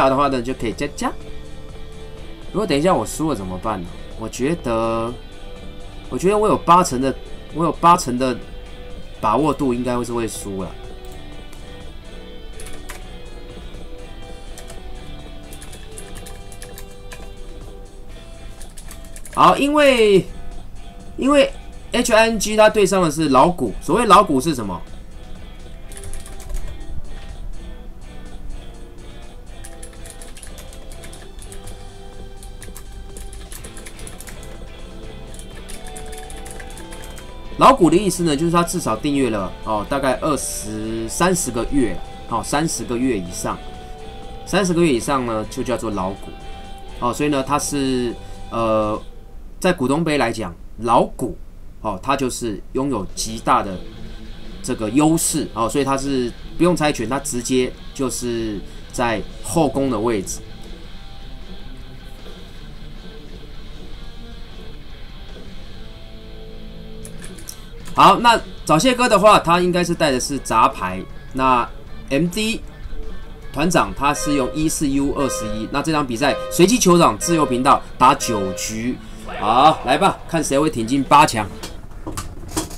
好的话呢，就可以加加。如果等一下我输了怎么办呢？我觉得，我觉得我有八成的，我有八成的把握度，应该会是会输了。好，因为因为 H N G 它对上的是老虎，所谓老虎是什么？老股的意思呢，就是他至少订阅了哦，大概二十三十个月，哦，三十个月以上，三十个月以上呢，就叫做老股，哦，所以呢，它是呃，在股东杯来讲，老股哦，它就是拥有极大的这个优势哦，所以它是不用猜拳，它直接就是在后宫的位置。好，那早谢哥的话，他应该是带的是杂牌。那 M D 团长他是用一四 U 二十一。那这场比赛随机酋长自由频道打九局，好来吧，看谁会挺进八强。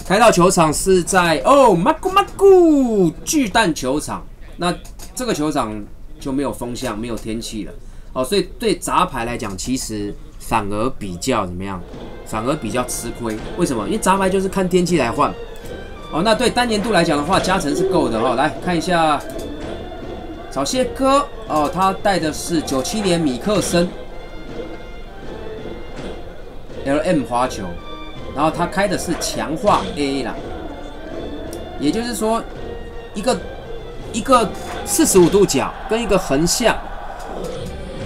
开到球场是在哦，马古马古巨蛋球场。那这个球场就没有风向，没有天气了。哦，所以对杂牌来讲，其实。反而比较怎么样？反而比较吃亏。为什么？因为杂牌就是看天气来换。哦，那对单年度来讲的话，加成是够的哦。来看一下，早些哥哦，他带的是九七年米克森 LM 花球，然后他开的是强化 A 啦，也就是说，一个一个四十五度角跟一个横向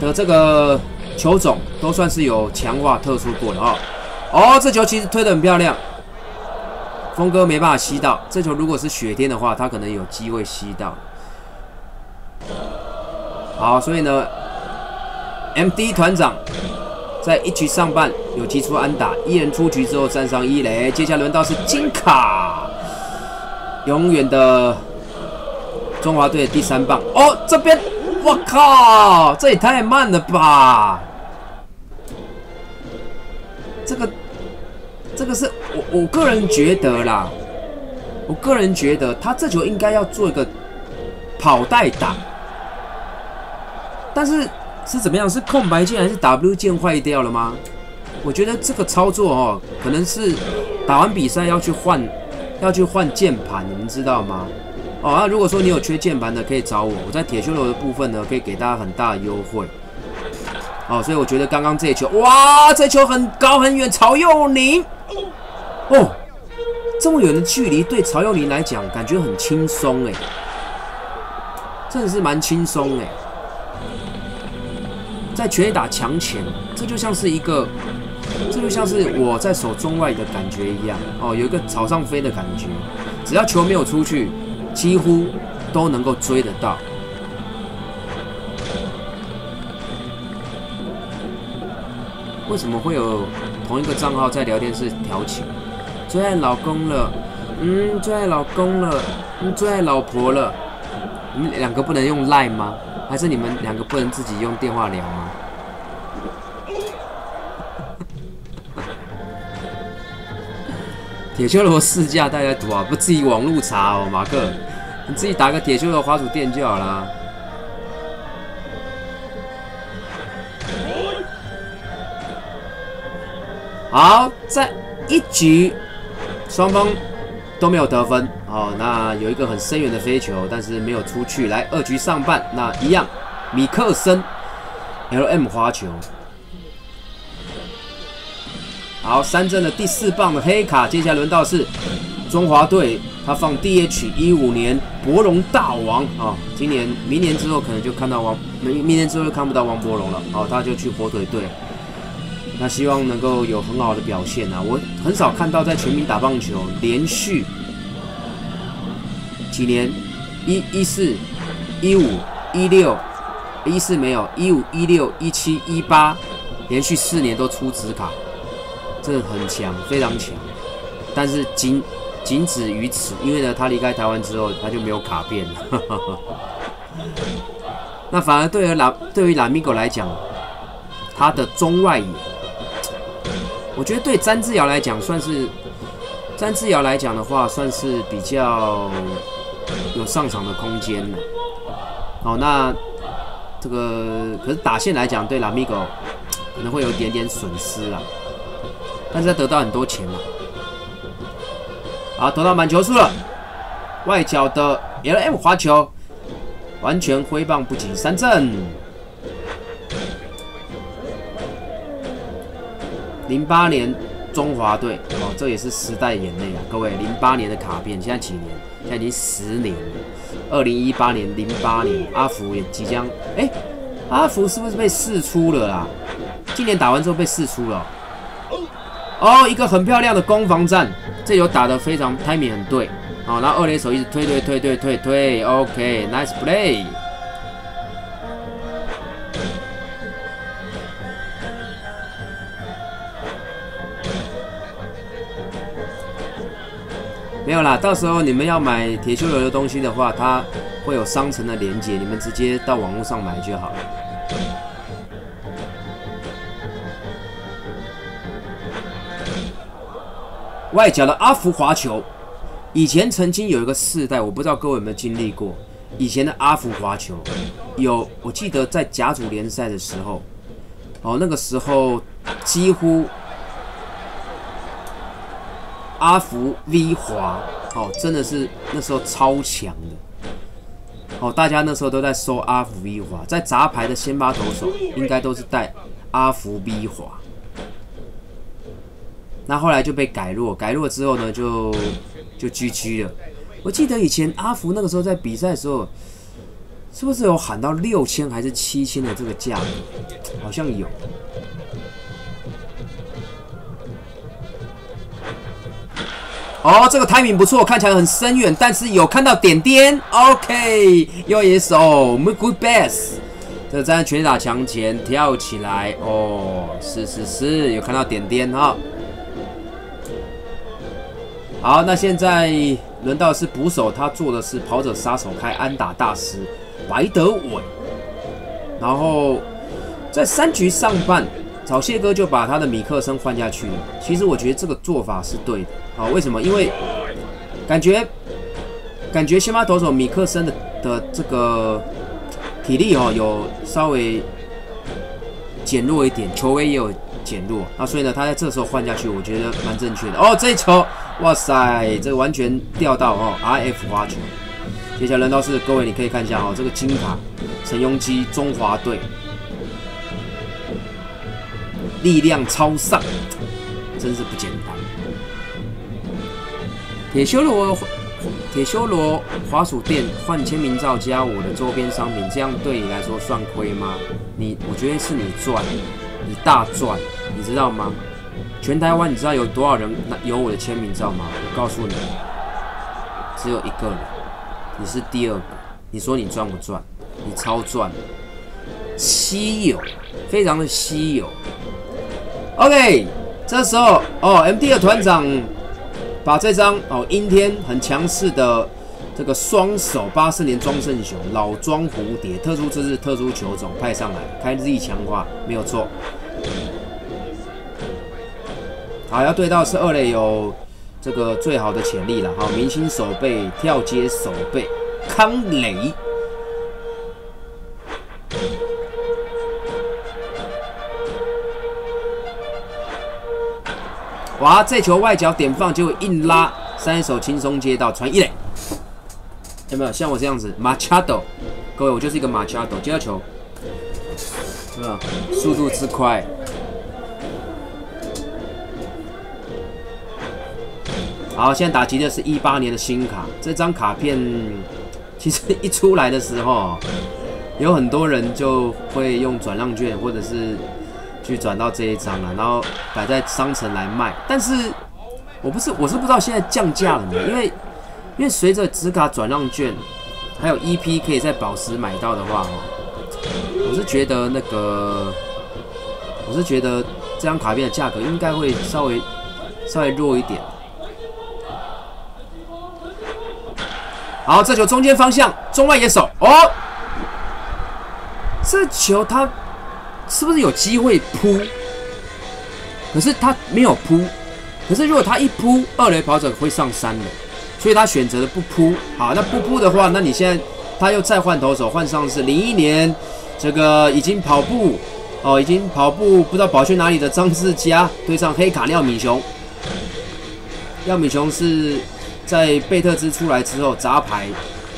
的这个。球种都算是有强化特殊过的哦。哦，这球其实推的很漂亮，峰哥没办法吸到。这球如果是雪天的话，他可能有机会吸到。好，所以呢，M D 团长在一局上半有击出安打，一人出局之后站上一垒。接下来轮到是金卡，永远的中华队的第三棒。哦，这边。我靠，这也太慢了吧！这个，这个是我我个人觉得啦，我个人觉得他这球应该要做一个跑带打，但是是怎么样？是空白键还是 W 键坏掉了吗？我觉得这个操作哦，可能是打完比赛要去换，要去换键盘，你们知道吗？哦，那如果说你有缺键盘的，可以找我。我在铁修罗的部分呢，可以给大家很大的优惠。哦，所以我觉得刚刚这球，哇，这球很高很远，曹佑宁。哦，这么远的距离对曹佑宁来讲，感觉很轻松哎，真的是蛮轻松哎。在全力打墙前，这就像是一个，这就像是我在守中外的感觉一样。哦，有一个草上飞的感觉，只要球没有出去。几乎都能够追得到。为什么会有同一个账号在聊天室调情？最爱老公了，嗯，最爱老公了，嗯，最爱老婆了。你们两个不能用赖吗？还是你们两个不能自己用电话聊吗？铁修罗试驾大家读啊，不自己网路查哦，马克，你自己打个铁修罗滑鼠店就好啦。好，在一局双方都没有得分哦，那有一个很深远的飞球，但是没有出去。来，二局上半，那一样，米克森 LM 花球。好，三阵的第四棒的黑卡，接下来轮到是中华队，他放 DH 一五年博龙大王啊，今年明年之后可能就看到王，明明年之后就看不到王博龙了，好，他就去火腿队，那希望能够有很好的表现啊，我很少看到在全民打棒球连续几年一一四一五一六一四没有一五一六一七一八连续四年都出紫卡。这很强，非常强，但是仅仅止于此，因为呢，他离开台湾之后，他就没有卡片了。那反而对于蓝对于蓝米狗来讲，他的中外野，我觉得对詹志尧来讲算是詹志尧来讲的话，算是比较有上场的空间了。好，那这个可是打线来讲，对拉米狗可能会有一点点损失啊，但是他得到很多钱嘛。好，得到满球数了，外角的 L M 滑球。完全挥棒不及三振。零八年中华队哦，这也是时代眼泪啊！各位，零八年的卡片，现在几年？现在已经十年了。二零一八年、零八年，阿福也即将哎，阿福是不是被试出了啦？今年打完之后被试出了。哦，一个很漂亮的攻防战，这球打得非常 timing 很对。好，然后二垒手一直推推推推推推，OK，nice play。有啦，到时候你们要买铁修油的东西的话，它会有商城的链接，你们直接到网络上买就好了。外角的阿福滑球。以前曾经有一个世代，我不知道各位有没有经历过。以前的阿福滑球，有我记得在甲组联赛的时候，哦，那个时候几乎阿福 V 华，哦，真的是那时候超强的。哦，大家那时候都在说阿福 V 华，在杂牌的先发投手应该都是带阿福 V 华。那后来就被改弱，改弱之后呢，就。就 GG 了。我记得以前阿福那个时候在比赛的时候，是不是有喊到六千还是七千的这个价格？好像有。哦，这个 timing 不错，看起来很深远，但是有看到点点。OK，右野手 m a good best。这站在全打墙前跳起来。哦，是是是，有看到点点哈。好，那现在轮到是捕手，他做的是跑者杀手开安打大师白德伟。然后在三局上半，早谢哥就把他的米克森换下去了。其实我觉得这个做法是对的。好，为什么？因为感觉感觉先发投手米克森的的这个体力哦，有稍微减弱一点，球威也有减弱。那所以呢，他在这时候换下去，我觉得蛮正确的。哦，这一球。哇塞，这个完全掉到哦，RF 花球。接下来轮到是各位，你可以看一下哦，这个金卡陈庸基中华队，力量超上，真是不简单。铁修罗铁修罗滑鼠店换签名照加我的周边商品，这样对你来说算亏吗？你，我觉得是你赚，你大赚，你知道吗？全台湾，你知道有多少人有我的签名照吗？我告诉你，只有一个人，你是第二个。你说你赚不赚？你超赚，稀有，非常的稀有。OK，这时候哦，MD 的团长把这张哦阴天很强势的这个双手八四年庄胜雄老庄蝴蝶特殊姿势特殊球种派上来，开 Z 强化没有错。好，要对到是二垒有这个最好的潜力了。哈，明星手背跳接手背康雷，哇！这球外角点放就硬拉，三手轻松接到传一垒，有没有像我这样子？马查多，各位，我就是一个马查多接到球，是吧？速度之快。好，现在打击的是一八年的新卡。这张卡片其实一出来的时候，有很多人就会用转让券或者是去转到这一张了，然后摆在商城来卖。但是我不是，我是不知道现在降价了没？因为因为随着纸卡转让券还有 EP 可以在宝石买到的话，我是觉得那个，我是觉得这张卡片的价格应该会稍微稍微弱一点。好，这球中间方向，中外野手哦，这球他是不是有机会扑？可是他没有扑。可是如果他一扑，二垒跑者会上山的，所以他选择了不扑。好，那不扑的话，那你现在他又再换投手，换上是零一年这个已经跑步哦，已经跑步不知道跑去哪里的张志佳对上黑卡廖敏雄。廖敏雄是在贝特兹出来之后砸牌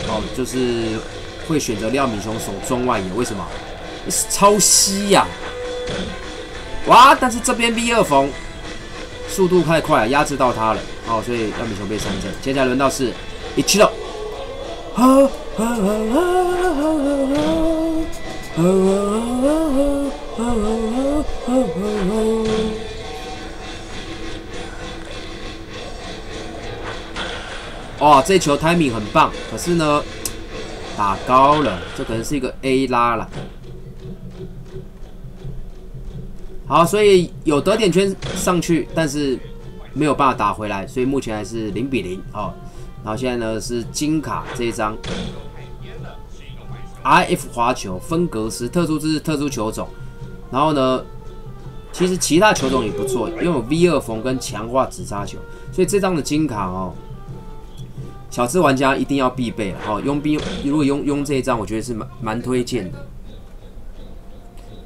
哦，就是会选择廖敏雄守中外野，为什么？超稀呀！哇！但是这边 V 二缝速度太快了，压制到他了。哦，所以廖敏雄被三振。接下来轮到是一七六。哇，这球 timing 很棒，可是呢，打高了，这可能是一个 A 拉了。好，所以有得点圈上去，但是没有办法打回来，所以目前还是零比零哦。然后现在呢是金卡这一张，I F 滑球分格式特殊姿势特殊球种，然后呢，其实其他球种也不错，拥有 V 二缝跟强化直杀球，所以这张的金卡哦。小资玩家一定要必备了哦！佣兵如果用用这一张，我觉得是蛮蛮推荐的。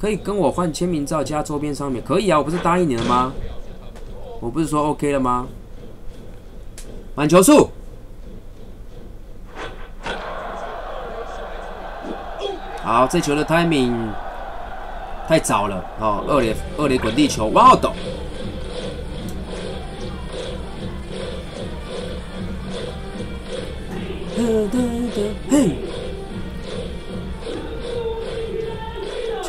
可以跟我换签名照加周边商品，可以啊！我不是答应你了吗？我不是说 OK 了吗？满球数。好，这球的 timing 太早了哦！二垒二垒滚地球，哇哦抖。嘿，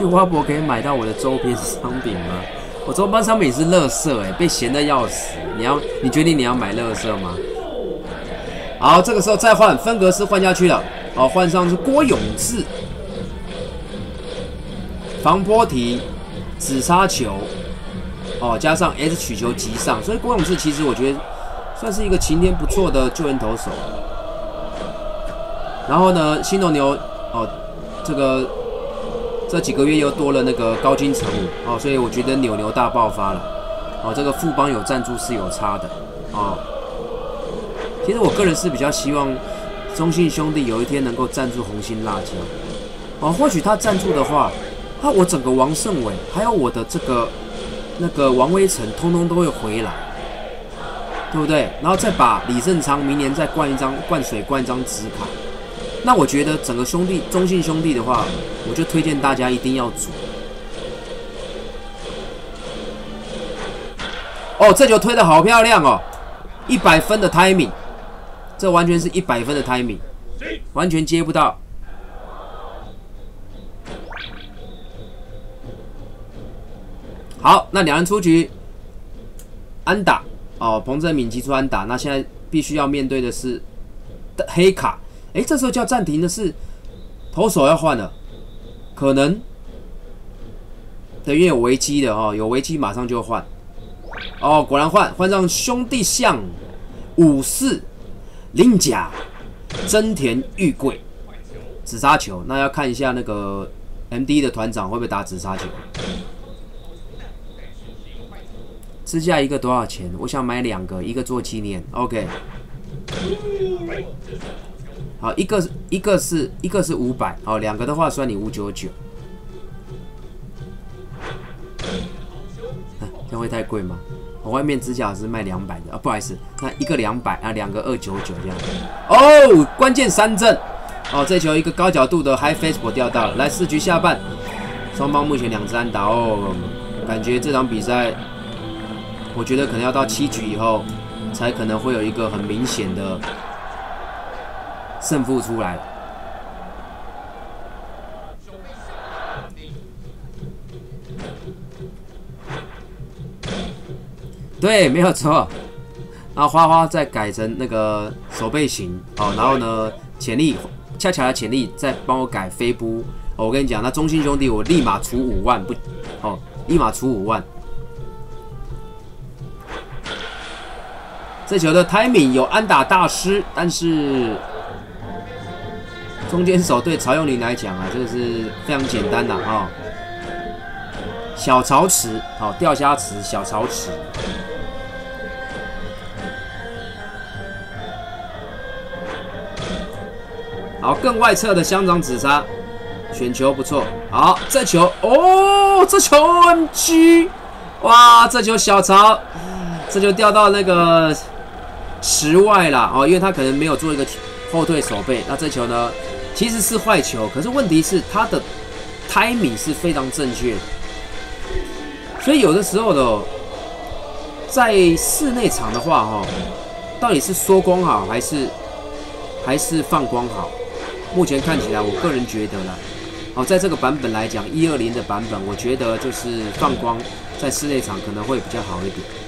去花博可以买到我的周边商品吗？我周边商品是乐色哎，被嫌的要死。你要，你决定你要买乐色吗？好，这个时候再换分格式换下去了。好，换上是郭永志，防波提，紫砂球，哦，加上 S 曲球急上，所以郭永志其实我觉得算是一个晴天不错的救援投手。然后呢，新斗牛哦，这个这几个月又多了那个高金城武哦，所以我觉得扭牛大爆发了哦。这个富邦有赞助是有差的哦。其实我个人是比较希望中信兄弟有一天能够赞助红心辣椒哦。或许他赞助的话，那我整个王胜伟还有我的这个那个王威成，通通都会回来，对不对？然后再把李正昌明年再灌一张灌水灌一张纸卡。那我觉得整个兄弟中信兄弟的话，我就推荐大家一定要组。哦，这球推的好漂亮哦，一百分的 timing，这完全是一百分的 timing，完全接不到。好，那两人出局，安打哦，彭正敏击出安打，那现在必须要面对的是黑卡。哎，这时候叫暂停的是投手要换了，可能等于有危机的哦，有危机马上就换。哦，果然换换上兄弟象五四令甲真田玉贵紫砂球，那要看一下那个 M D 的团长会不会打紫砂球。支架一个多少钱？我想买两个，一个做纪念。OK。好，一个是一个是一个是五百，好，两个的话算你五九九，这会太贵吗？我外面指甲是卖两百的啊，不好意思，那一个两百啊，两个二九九这样。哦，关键三振，哦，这球一个高角度的 high face ball 掉到了，来四局下半，双方目前两支安打哦，感觉这场比赛，我觉得可能要到七局以后，才可能会有一个很明显的。胜负出来，对，没有错。那花花再改成那个手背型哦，然后呢，潜力恰巧的潜力再帮我改飞步。我跟你讲，那中心兄弟我立马出五万不？哦，立马出五万。这球的 timing 有安打大师，但是。中间手对曹永林来讲啊，这个是非常简单的啊。小潮池，好钓虾池，小潮池。好，更外侧的香肠紫砂，选球不错。好，这球哦，这球 N G，哇，这球小曹，这就掉到那个池外了哦，因为他可能没有做一个后退手背。那这球呢，其实是坏球，可是问题是他的 timing 是非常正确。所以有的时候的，在室内场的话，哈，到底是缩光好还是还是放光好？目前看起来，我个人觉得啦，好，在这个版本来讲，一二零的版本，我觉得就是放光在室内场可能会比较好一点。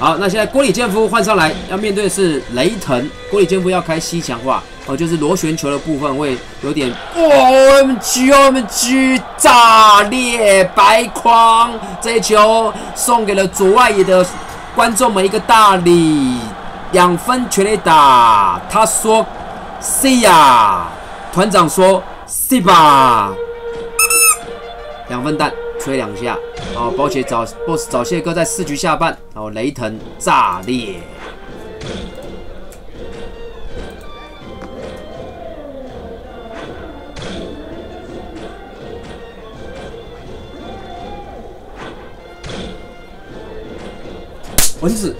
好，那现在郭里健夫换上来，要面对的是雷腾。郭里健夫要开西强化，哦，就是螺旋球的部分会有点，OMG，OMG，炸裂白框，这一球送给了左外野的观众们一个大礼，两分全力打。他说：“See 呀。”团长说：“C 吧，两分蛋，吹两下。哦，保且找 boss 早谢哥在四局下半，哦，雷腾炸裂。蚊子，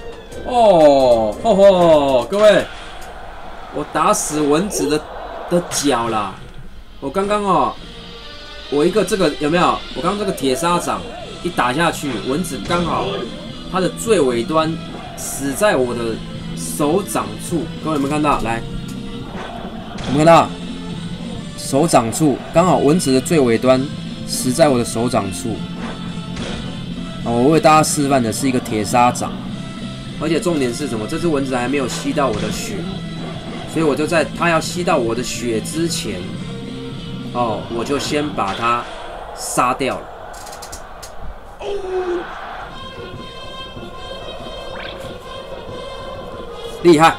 哦，吼吼，各位，我打死蚊子的。”的脚啦！我刚刚哦，我一个这个有没有？我刚刚这个铁砂掌一打下去，蚊子刚好它的最尾端死在我的手掌处。各位有没有看到？来，有没有看到？手掌处刚好蚊子的最尾端死在我的手掌处。哦，我为大家示范的是一个铁砂掌，而且重点是什么？这只蚊子还没有吸到我的血。所以我就在它要吸到我的血之前，哦，我就先把他杀掉了。厉害！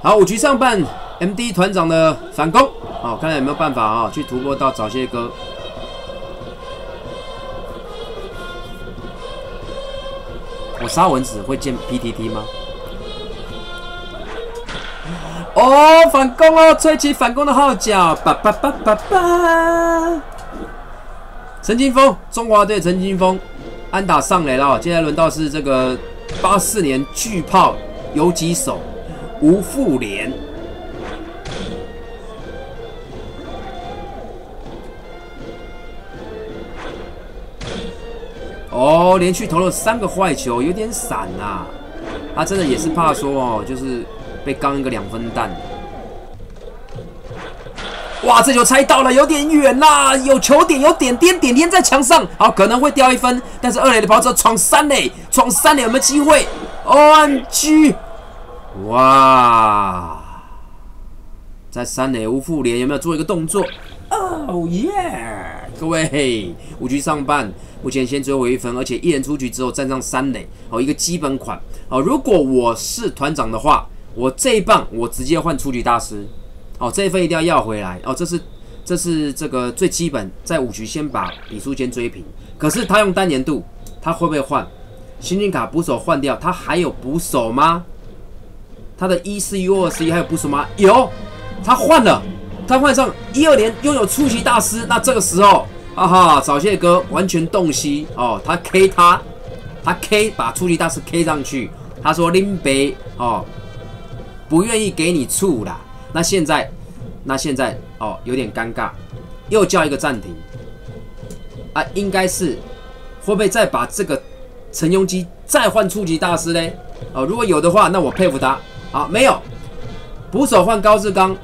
好，五局上半，MD 团长的反攻，好，看看有没有办法啊，去突破到早些哥。我杀蚊子会见 PTT 吗？哦，反攻哦，吹起反攻的号角，叭叭叭叭叭！陈金峰，中华队陈金峰，安打上来了。接下来轮到是这个八四年巨炮游击手吴富连。哦，连续投了三个坏球，有点散呐。他真的也是怕说哦，就是被刚一个两分弹。哇，这球猜到了，有点远啦，有球点，有点点点点在墙上，好，可能会掉一分。但是二垒的跑者闯三垒，闯三垒有没有机会？OMG！哇，在三垒无复联有没有做一个动作？哦耶！各位，五局上半，目前先追回一分，而且一人出局之后站上三垒，好一个基本款。好，如果我是团长的话，我这一棒我直接换出局大师。哦，这一分一定要要回来。哦，这是这是这个最基本，在五局先把比数先追平。可是他用单年度，他会不会换？新金卡捕手换掉，他还有捕手吗？他的一四 U 二十一还有捕手吗？有，他换了。他换上一二年拥有初级大师，那这个时候，哈哈，早谢哥完全洞悉哦，他 K 他，他 K 把初级大师 K 上去，他说林北哦，不愿意给你处啦，那现在，那现在哦有点尴尬，又叫一个暂停，啊，应该是会不会再把这个陈庸基再换初级大师嘞？哦，如果有的话，那我佩服他，好，没有，捕手换高志刚。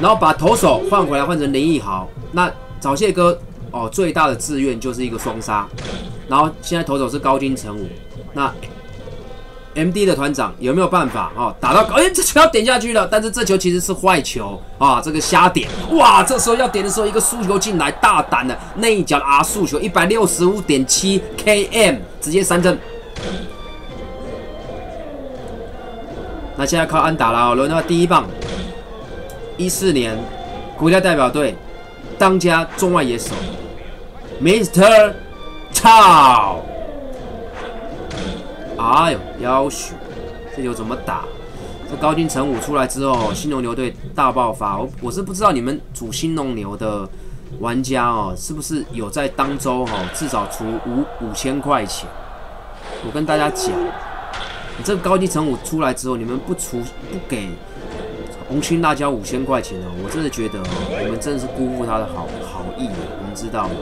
然后把投手换回来，换成林奕豪。那早谢哥哦，最大的志愿就是一个双杀。然后现在投手是高金城武。那 M D 的团长有没有办法哦？打到哎，这球要点下去了，但是这球其实是坏球啊，这个瞎点。哇，这时候要点的时候，一个速球进来，大胆的那一脚的 R 速球，一百六十五点七 km，直接三振。那现在靠安达拉，轮到第一棒，一四年国家代表队当家中外野手，Mr. Tao。哎呦，要许这球怎么打？这高金城武出来之后，新农牛队大爆发。我我是不知道你们主新农牛的玩家哦，是不是有在当周哈至少出五五千块钱？我跟大家讲。你这个高级成武出来之后，你们不出不给红星辣椒五千块钱哦，我真的觉得哦，你们真的是辜负他的好好意，你们知道吗？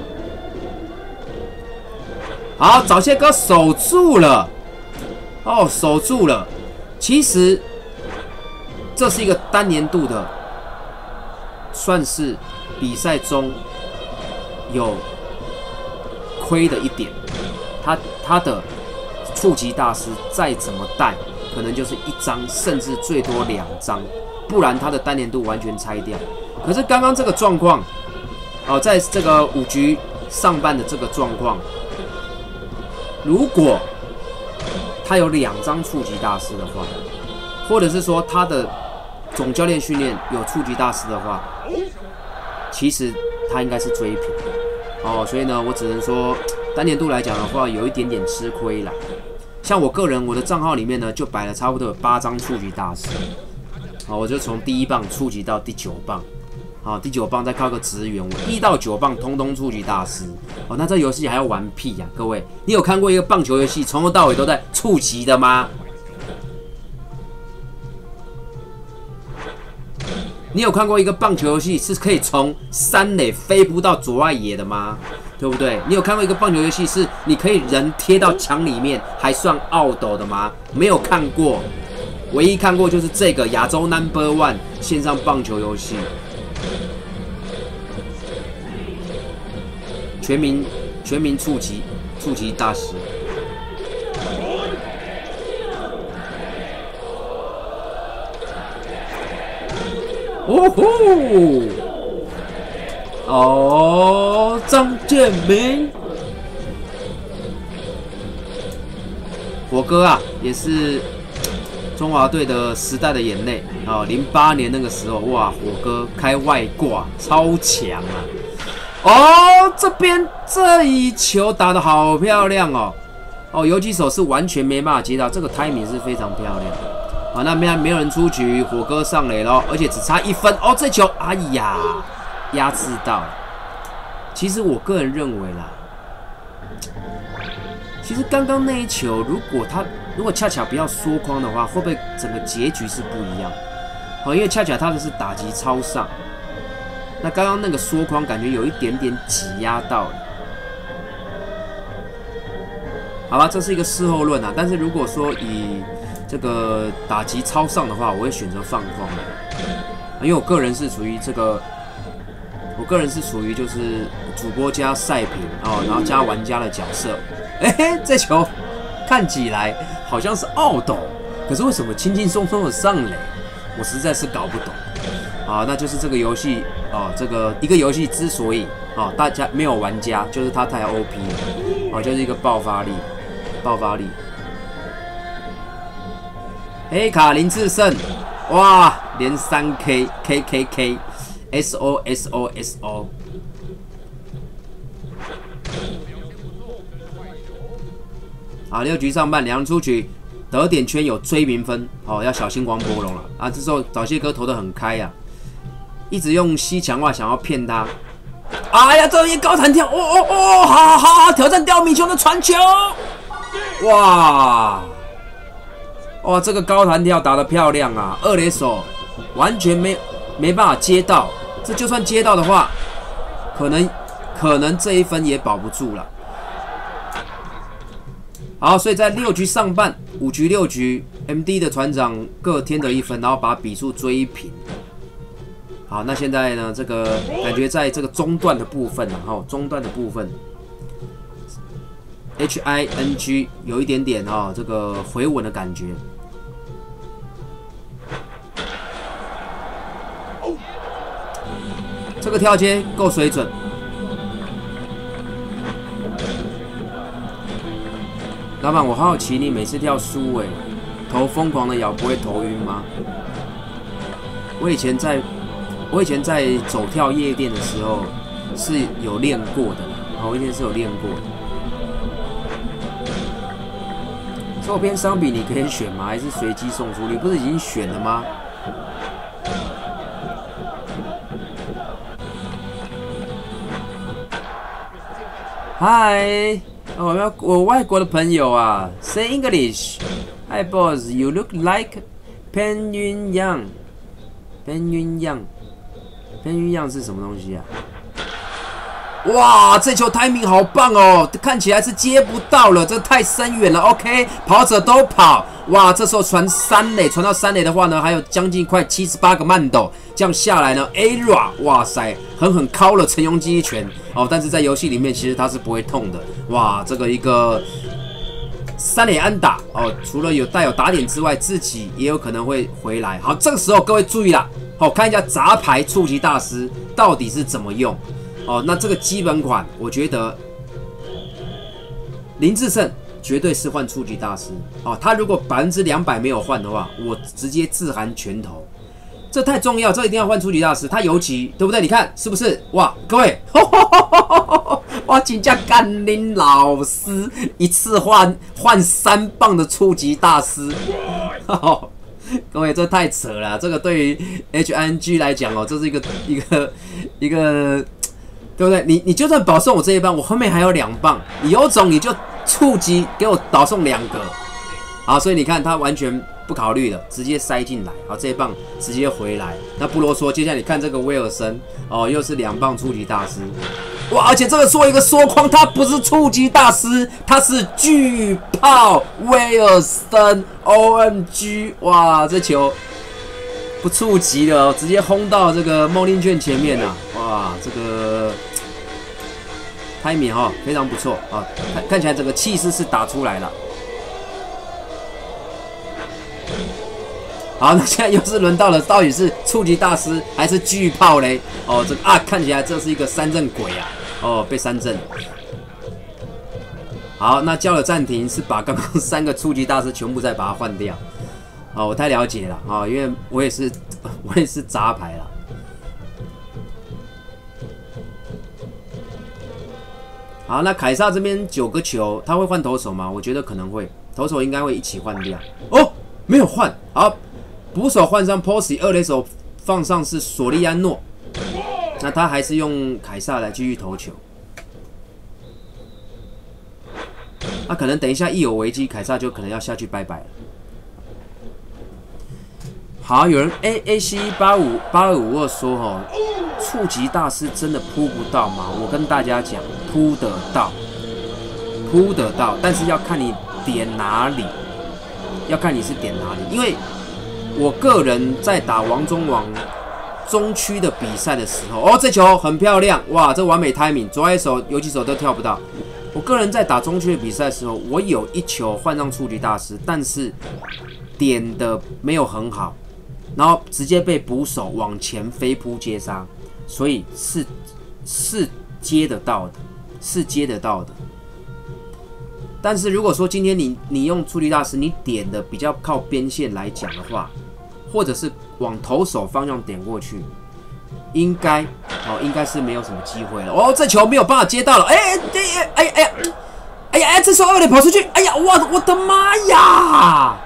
好，早些哥守住了，哦，守住了。其实这是一个单年度的，算是比赛中有亏的一点，他他的。触及大师再怎么带，可能就是一张，甚至最多两张，不然他的单年度完全拆掉。可是刚刚这个状况，哦，在这个五局上半的这个状况，如果他有两张触及大师的话，或者是说他的总教练训练有触及大师的话，其实他应该是追平的哦。所以呢，我只能说单年度来讲的话，有一点点吃亏了。像我个人，我的账号里面呢，就摆了差不多有八张触及大师，好，我就从第一棒触及到第九棒，好，第九棒再靠个职员，我一到九棒通通触及大师，哦，那这游戏还要玩屁呀？各位，你有看过一个棒球游戏从头到尾都在触及的吗？你有看过一个棒球游戏是可以从三垒飞不到左外野的吗？对不对？你有看过一个棒球游戏是你可以人贴到墙里面还算奥斗的吗？没有看过，唯一看过就是这个亚洲 Number One 线上棒球游戏，全民全民触及触及大师。哦吼！哦，张建明，火哥啊，也是中华队的时代的眼泪啊！零八年那个时候，哇，火哥开外挂，超强啊！哦，这边这一球打得好漂亮哦！哦，游击手是完全没办法接到，这个 timing 是非常漂亮。好，那边没有人出局，火哥上垒了，而且只差一分哦。这球，哎呀，压制到。其实我个人认为啦，其实刚刚那一球，如果他如果恰巧不要缩框的话，会不会整个结局是不一样？好，因为恰巧他的是打击超上，那刚刚那个缩框感觉有一点点挤压到了。好吧，这是一个事后论啊。但是如果说以这个打击超上的话，我会选择放框的，因为我个人是属于这个，我个人是属于就是主播加赛评哦，然后加玩家的角色。哎，这球看起来好像是奥斗，可是为什么轻轻松松的上垒？我实在是搞不懂。啊，那就是这个游戏哦，这个一个游戏之所以啊大家没有玩家，就是它太 OP 了，哦，就是一个爆发力，爆发力。黑卡林志胜，哇，连三 K K K K S O S O S O。啊，六局上半，两人出局，得点圈有追平分，哦，要小心王博龙了啊！这时候早些哥投的很开呀，一直用西强话想要骗他。哎呀，这一高弹跳，哦哦哦，好好好，挑战刁米雄的传球，哇！哇，这个高弹跳打得漂亮啊！二垒手完全没没办法接到，这就算接到的话，可能可能这一分也保不住了。好，所以在六局上半，五局六局，MD 的船长各添得一分，然后把比数追平。好，那现在呢，这个感觉在这个中段的部分，然后中段的部分。H I N G 有一点点哦，这个回稳的感觉。这个跳接够水准。老板，我好奇你每次跳苏尾，头疯狂的咬不会头晕吗？我以前在，我以前在走跳夜店的时候是有练过的，我以前是有练过的。周边商品你可以选吗？还是随机送出？你不是已经选了吗？嗨，我要我外国的朋友啊，Say English。Hi boss, you look like Pen Yun Yang. Pen Yun Yang. Pen Yun Yang 是什么东西啊？哇，这球 timing 好棒哦！看起来是接不到了，这太深远了。OK，跑者都跑。哇，这时候传三垒，传到三垒的话呢，还有将近快七十八个慢斗，这样下来呢，Ara，哇塞，狠狠敲了陈庸基一拳哦。但是在游戏里面，其实他是不会痛的。哇，这个一个三垒安打哦，除了有带有打点之外，自己也有可能会回来。好，这个时候各位注意了，好，看一下杂牌触及大师到底是怎么用。哦，那这个基本款，我觉得林志胜绝对是换初级大师哦。他如果百分之两百没有换的话，我直接自含拳头。这太重要，这一定要换初级大师。他尤其对不对？你看是不是？哇，各位，哇，请假干林老师一次换换三棒的初级大师，各位这太扯了。这个对于 H N G 来讲哦，这是一个一个一个。对不对？你你就算保送我这一棒，我后面还有两棒，你有种你就触及给我倒送两个，好，所以你看他完全不考虑了，直接塞进来，好，这一棒直接回来，那不啰嗦。接下来你看这个威尔森，哦，又是两棒初级大师，哇，而且这个做一个缩框，他不是初级大师，他是巨炮威尔森，O M G，哇，这球不触及的，直接轰到这个梦令券前面呐，哇，这个。拍米哈非常不错啊，看看起来整个气势是打出来了。好，那现在又是轮到了，到底是初级大师还是巨炮嘞？哦，这个啊，看起来这是一个三阵鬼啊！哦，被三阵。好，那叫了暂停，是把刚刚 三个初级大师全部再把它换掉。哦，我太了解了啊，因为我也是 我也是杂牌了。好，那凯撒这边九个球，他会换投手吗？我觉得可能会，投手应该会一起换掉。哦，没有换。好，捕手换上 Posey，二垒手放上是索利安诺。那他还是用凯撒来继续投球。那可能等一下一有危机，凯撒就可能要下去拜拜了。好，有人 A A C 八五八二五二说哈。触及大师真的扑不到吗？我跟大家讲，扑得到，扑得到，但是要看你点哪里，要看你是点哪里。因为我个人在打王中王中区的比赛的时候，哦，这球很漂亮，哇，这完美 timing，左一手、右击手都跳不到。我个人在打中区的比赛的时候，我有一球换上触及大师，但是点的没有很好，然后直接被捕手往前飞扑接杀。所以是是接得到的，是接得到的。但是如果说今天你你用处理大师，你点的比较靠边线来讲的话，或者是往投手方向点过去，应该哦应该是没有什么机会了。哦，这球没有办法接到了。哎哎哎哎哎呀哎呀哎，这时候二垒跑出去，哎呀我我的妈呀！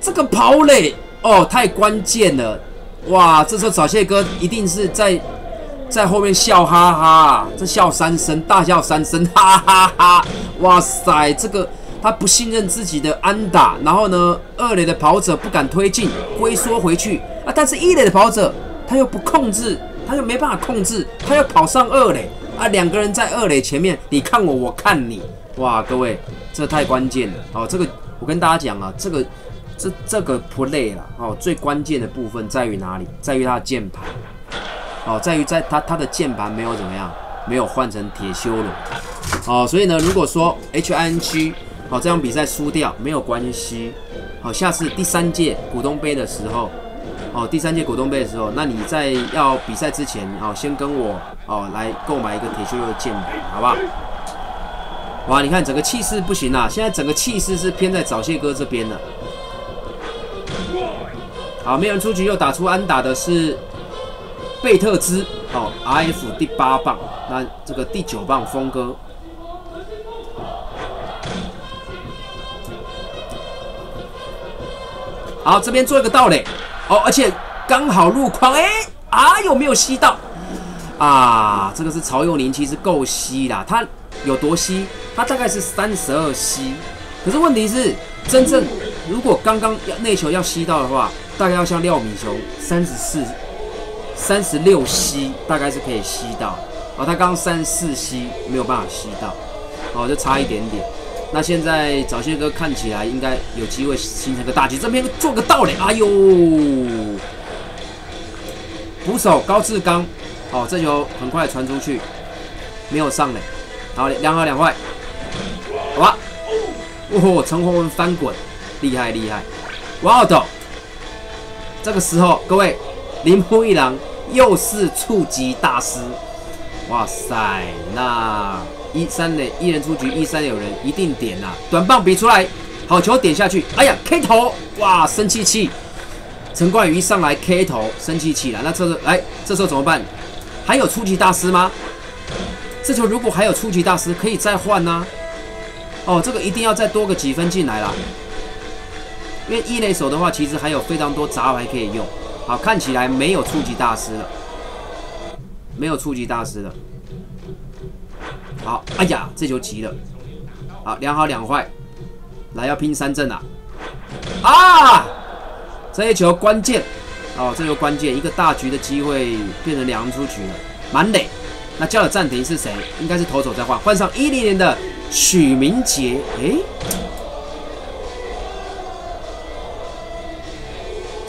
这个跑垒哦太关键了。哇，这时候早谢哥一定是在在后面笑哈哈，这笑三声，大笑三声，哈哈哈！哇塞，这个他不信任自己的安打，然后呢，二垒的跑者不敢推进，龟缩回去啊，但是一垒的跑者他又不控制，他又没办法控制，他又跑上二垒啊，两个人在二垒前面，你看我，我看你，哇，各位，这太关键了哦，这个我跟大家讲啊，这个。这这个 play 了哦，最关键的部分在于哪里？在于它的键盘哦，在于在它它的键盘没有怎么样，没有换成铁修了哦，所以呢，如果说 H I N G 哦这场比赛输掉没有关系，好，下次第三届股东杯的时候哦，第三届股东杯的时候，那你在要比赛之前哦，先跟我哦来购买一个铁修的键盘，好不好？哇，你看整个气势不行啊！现在整个气势是偏在早谢哥这边的。好，没人出局，又打出安打的是贝特兹。好，R F 第八棒，那这个第九棒峰哥。好，这边做一个倒垒。哦，而且刚好路况，哎啊，有没有吸到？啊，这个是曹佑宁，其实够吸啦。他有多吸？他大概是三十二吸。可是问题是，真正如果刚刚要内球要吸到的话，大概要像廖米雄三十四、三十六吸，大概是可以吸到。哦，他刚三十四吸没有办法吸到，哦，就差一点点。那现在早些哥看起来应该有机会形成个大局，这边做个倒垒，哎呦！捕手高志刚，哦，这球很快传出去，没有上垒，好，两好两坏，好吧。哦，陈宏文翻滚，厉害厉害，哇哦！这个时候，各位，铃木一郎又是触及大师，哇塞，那一三垒一人出局，一三有人一定点呐，短棒比出来，好球点下去，哎呀，K 头，哇，生气气，陈冠宇一上来 K 头，生气气了，那这时候，哎，这时候怎么办？还有初级大师吗？这球如果还有初级大师，可以再换呢。哦，这个一定要再多个几分进来啦。因为一垒手的话，其实还有非常多杂牌可以用。好，看起来没有初级大师了，没有初级大师了。好，哎呀，这球急了。好，两好两坏，来要拼三阵了。啊，这一球关键。哦，这球关键，一个大局的机会变成两出局了，满垒。那叫了暂停是谁？应该是投手在换，换上一零年的。许明杰，哎，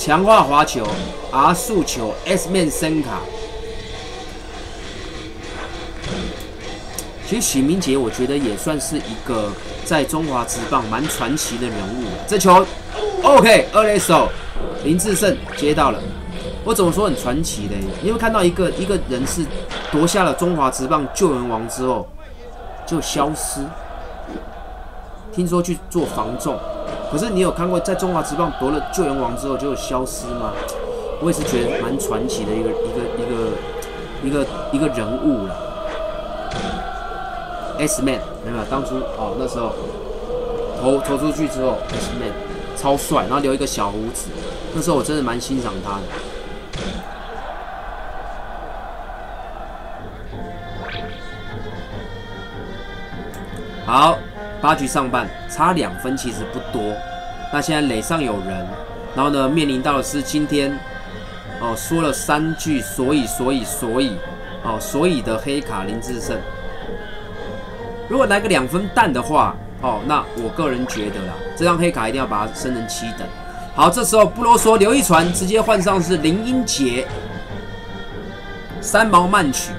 强化滑球，R 速球，S 面声卡。其实许明杰，我觉得也算是一个在中华职棒蛮传奇的人物。这球，OK，二垒手林志胜接到了。我怎么说很传奇的？你会看到一个一个人是夺下了中华职棒救援王之后。就消失。听说去做防重，可是你有看过在中华职棒夺了救援王之后就消失吗？我也是觉得蛮传奇的一个一个一个一个一个人物了。S man 没有，当初哦那时候投投出去之后，S man 超帅，然后留一个小胡子，那时候我真的蛮欣赏他的。好，八局上半差两分其实不多。那现在垒上有人，然后呢面临到的是今天哦说了三句所以所以所以哦所以的黑卡林志胜。如果来个两分蛋的话哦，那我个人觉得啦，这张黑卡一定要把它升成七等。好，这时候不啰嗦，刘一传直接换上是林英杰，三毛慢曲。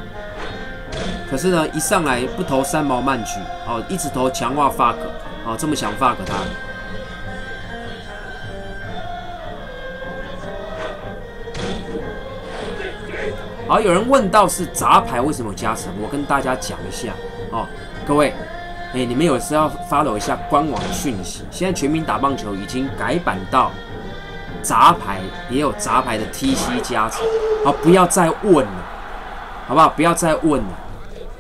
可是呢，一上来不投三毛慢曲，哦，一直投强化 fuck，哦，这么想 fuck 他。好，有人问到是杂牌为什么加成，我跟大家讲一下哦，各位，哎，你们有时要 follow 一下官网的讯息，现在全民打棒球已经改版到杂牌也有杂牌的 TC 加成，好，不要再问了，好不好？不要再问了。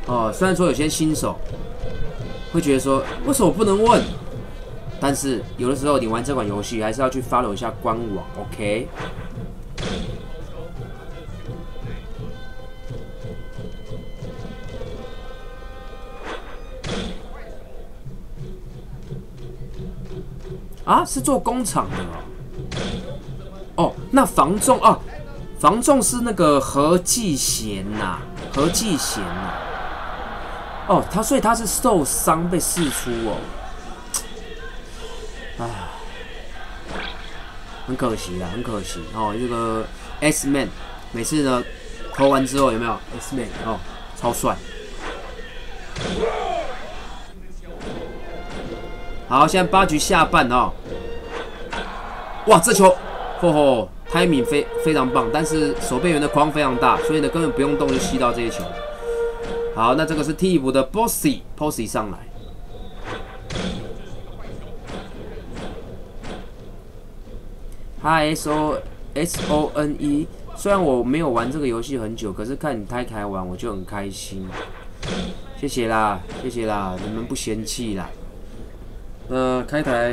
哦，虽然说有些新手会觉得说为什么不能问，但是有的时候你玩这款游戏还是要去 follow 一下官网，OK？啊，是做工厂的哦。哦，那防重啊，防重是那个何继贤呐，何继贤呐。哦，他所以他是受伤被释出哦，唉，很可惜啊，很可惜哦。这个 S man 每次呢投完之后有没有 S man 哦，超帅。好，现在八局下半哦，哇，这球，嚯嚯，timing 非非常棒，但是守备员的框非常大，所以呢根本不用动就吸到这些球。好，那这个是替补的 bossy bossy 上来。Hi，S O S O N E。虽然我没有玩这个游戏很久，可是看你开台玩我就很开心。谢谢啦，谢谢啦，你们不嫌弃啦。那开台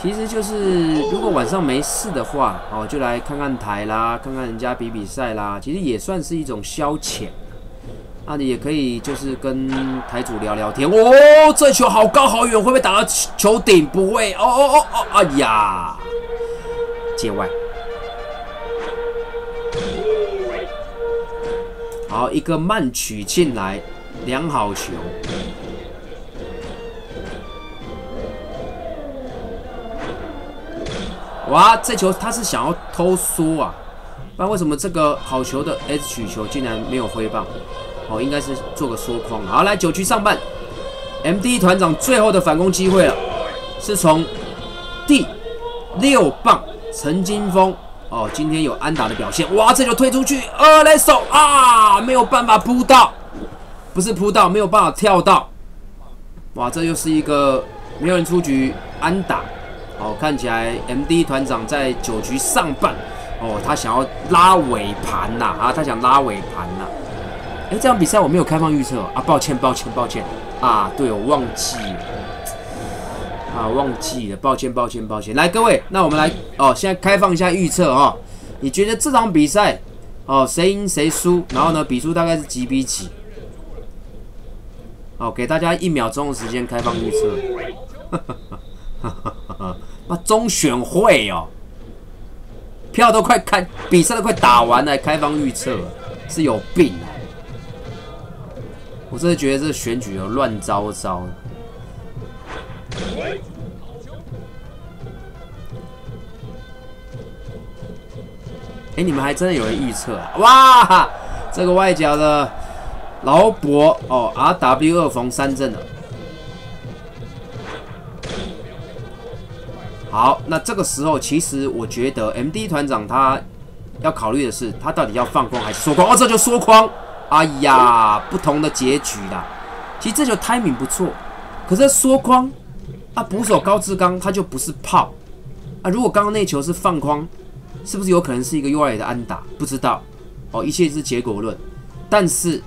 其实就是如果晚上没事的话，哦，就来看看台啦，看看人家比比赛啦，其实也算是一种消遣。那你也可以就是跟台主聊聊天。哦，这球好高好远，会不会打到球顶？不会。哦哦哦哦，哎呀，界外。好，一个慢曲进来，良好球。哇，这球他是想要偷缩啊？不然为什么这个好球的 S 曲球竟然没有挥棒？哦，应该是做个缩框。好，来九局上半，MD 团长最后的反攻机会了，是从第六棒陈金峰。哦，今天有安打的表现，哇！这球推出去，二垒手啊，没有办法扑到，不是扑到，没有办法跳到，哇！这又是一个没有人出局安打，哦，看起来 MD 团长在九局上半，哦，他想要拉尾盘呐，啊，他想拉尾盘呐，哎，这场比赛我没有开放预测啊，抱歉，抱歉，抱歉，啊，对我忘记。啊，忘记了，抱歉，抱歉，抱歉。来，各位，那我们来哦，现在开放一下预测哦。你觉得这场比赛哦，谁赢谁输？然后呢，比数大概是几比几？哦，给大家一秒钟的时间开放预测。哈哈哈那中选会哦，票都快开，比赛都快打完了，开放预测是有病！我真的觉得这选举有乱糟糟。哎，你们还真的有人预测啊！哇，这个外角的劳勃哦，R W 二逢三阵了。好，那这个时候其实我觉得 M D 团长他要考虑的是，他到底要放光还是缩框？哦，这就缩框！哎呀，不同的结局啦。其实这球 timing 不错，可是缩框。啊，捕手高志刚他就不是炮啊！如果刚刚那球是放框，是不是有可能是一个 UI 的安打？不知道哦，一切是结果论。但是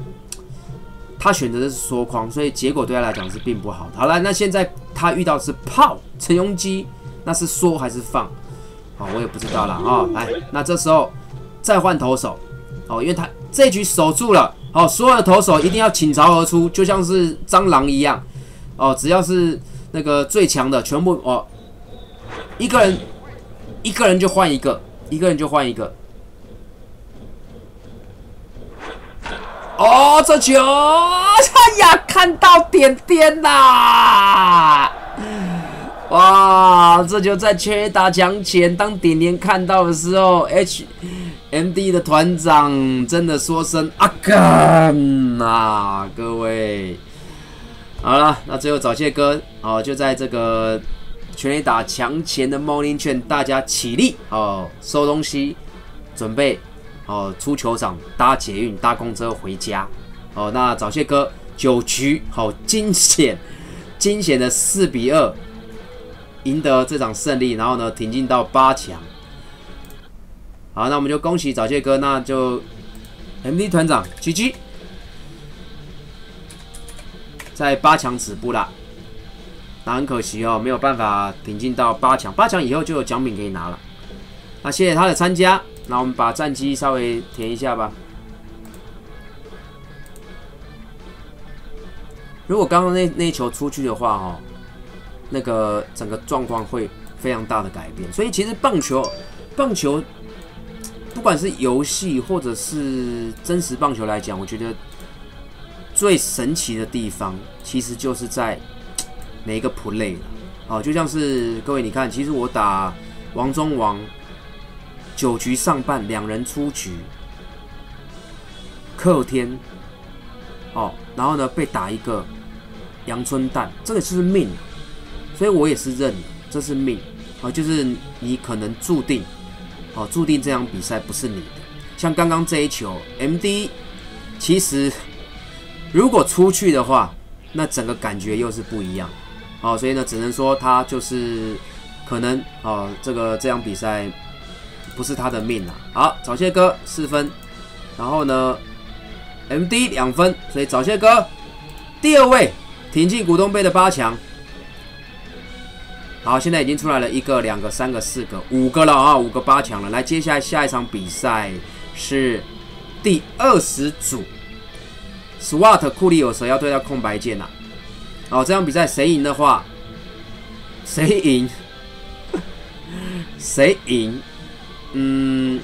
他选择的是缩框，所以结果对他来讲是并不好。好了，那现在他遇到是炮陈庸基，那是缩还是放？哦，我也不知道了啊。来，那这时候再换投手哦，因为他这局守住了哦，所有的投手一定要倾巢而出，就像是蟑螂一样哦，只要是。那个最强的全部哦，一个人一个人就换一个，一个人就换一个。哦，这球，哎呀，看到点点啦！哇，这就在缺打墙前，当点点看到的时候，H M D 的团长真的说声阿干呐，各位。好了，那最后早谢哥哦，就在这个全力打墙前的 morning 劝大家起立哦，收东西，准备哦出球场搭捷运搭公车回家哦。那早谢哥九局好惊险，惊险的四比二赢得这场胜利，然后呢挺进到八强。好，那我们就恭喜早谢哥，那就 MD 团长 GG。在八强止步啦，那很可惜哦，没有办法挺进到八强。八强以后就有奖品可以拿了。那谢谢他的参加，那我们把战绩稍微填一下吧。如果刚刚那那球出去的话，哦，那个整个状况会非常大的改变。所以其实棒球，棒球不管是游戏或者是真实棒球来讲，我觉得。最神奇的地方，其实就是在每一个 play 了，哦，就像是各位你看，其实我打王中王九局上半两人出局，克天，哦，然后呢被打一个阳春蛋，这个就是命，所以我也是认，这是命，啊，就是你可能注定，哦，注定这场比赛不是你的，像刚刚这一球，MD 其实。如果出去的话，那整个感觉又是不一样，哦，所以呢，只能说他就是可能哦，这个这场比赛不是他的命啊。好，早谢哥四分，然后呢，MD 两分，所以早谢哥第二位挺进股东杯的八强。好，现在已经出来了一个、两个、三个、四个、五个了啊，五个八强了。来，接下来下一场比赛是第二十组，SWAT 库里有蛇要对到空白键呐。好，这场比赛谁赢的话，谁赢？谁赢？嗯，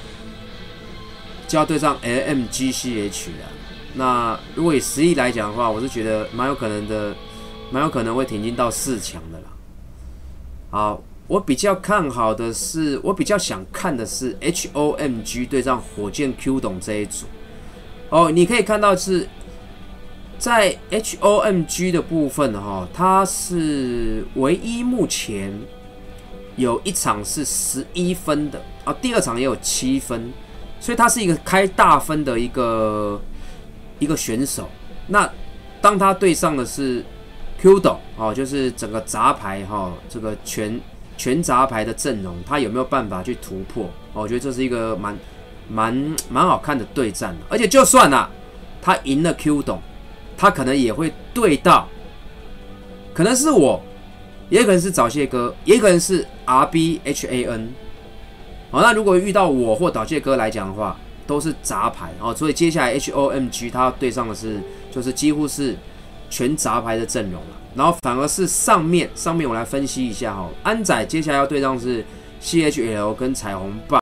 就要对上 LMGCH 了。那如果以实力来讲的话，我是觉得蛮有可能的，蛮有可能会挺进到四强的啦。好，我比较看好的是，我比较想看的是 HOMG 对上火箭 Q 董这一组。哦，你可以看到是在 HOMG 的部分哈，它是唯一目前有一场是十一分的啊，第二场也有七分，所以它是一个开大分的一个一个选手。那当他对上的是 Q 斗哦，就是整个杂牌哈，这个全全杂牌的阵容，他有没有办法去突破？哦，我觉得这是一个蛮蛮蛮好看的对战而且就算啊，他赢了 Q 董，他可能也会对到，可能是我，也可能是早谢哥，也可能是 RBHAN。好，那如果遇到我或早谢哥来讲的话，都是杂牌哦，所以接下来 HOMG 他对上的是，就是几乎是。全杂牌的阵容了，然后反而是上面上面我来分析一下哈，安仔接下来要对上是 CHL 跟彩虹棒，